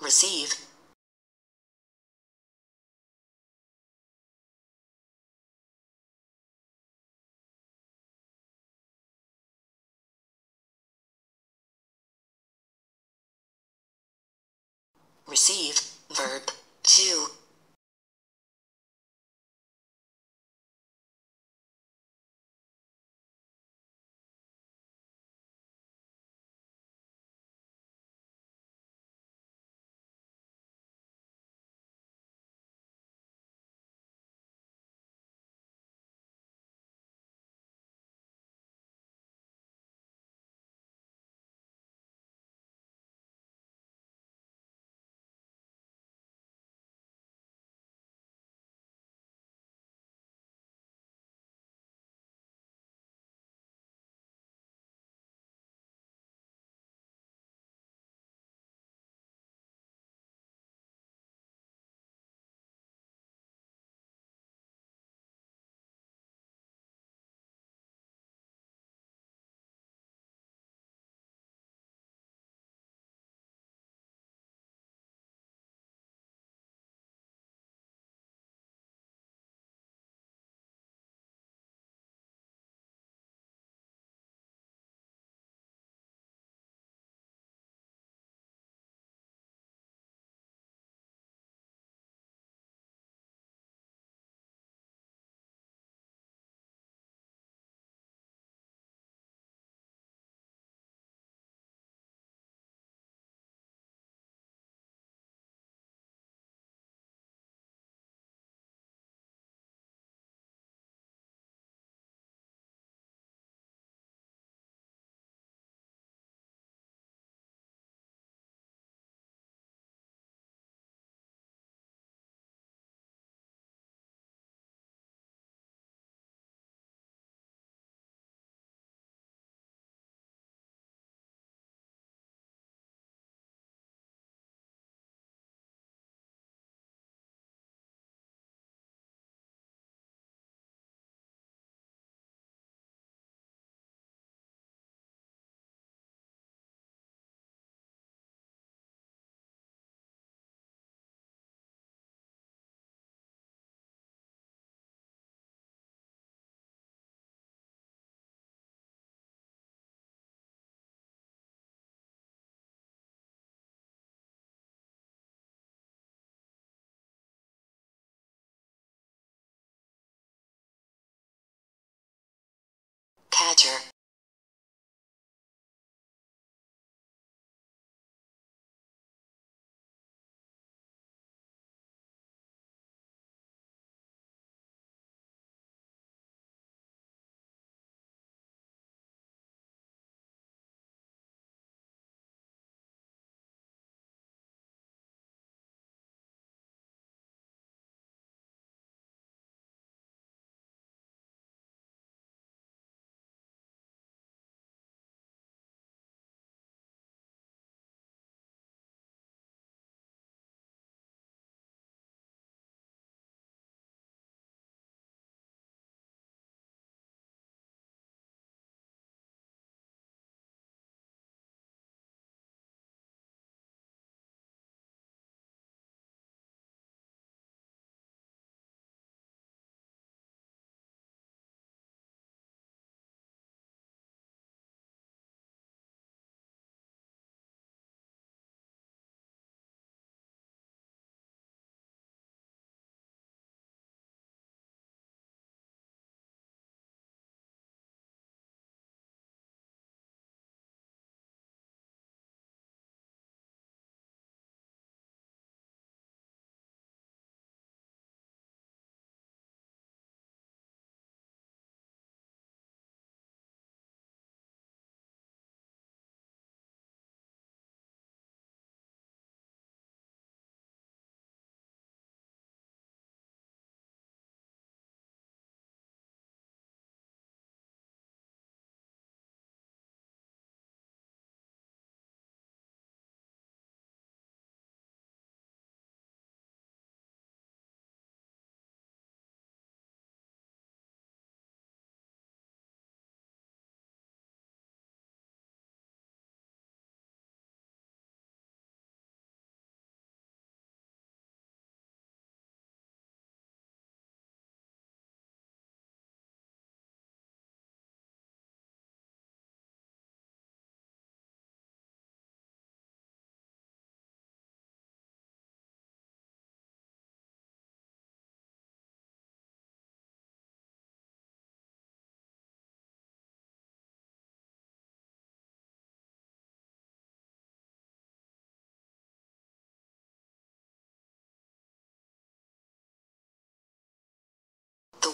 receive, receive, verb, 2.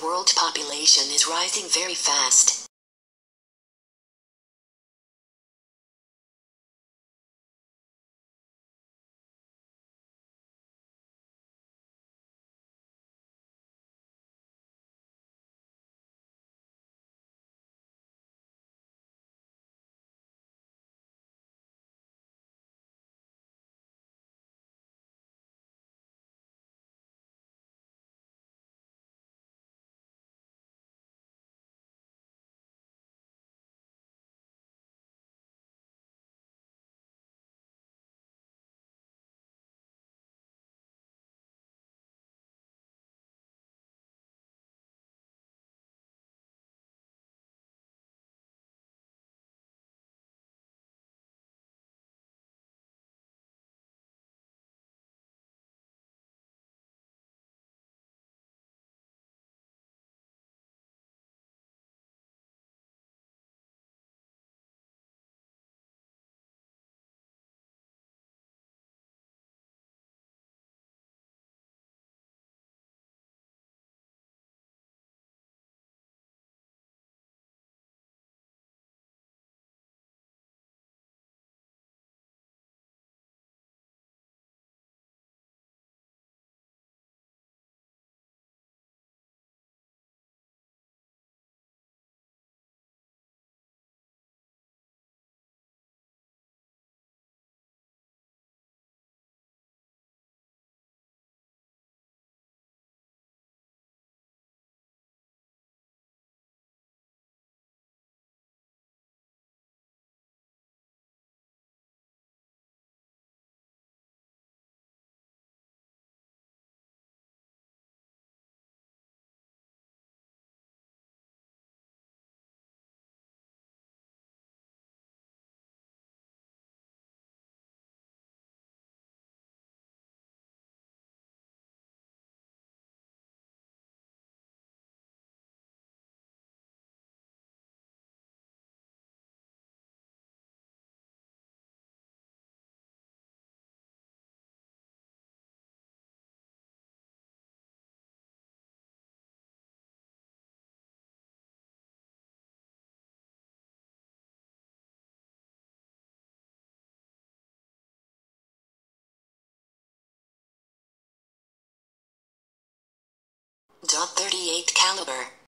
World population is rising very fast. 38 caliber.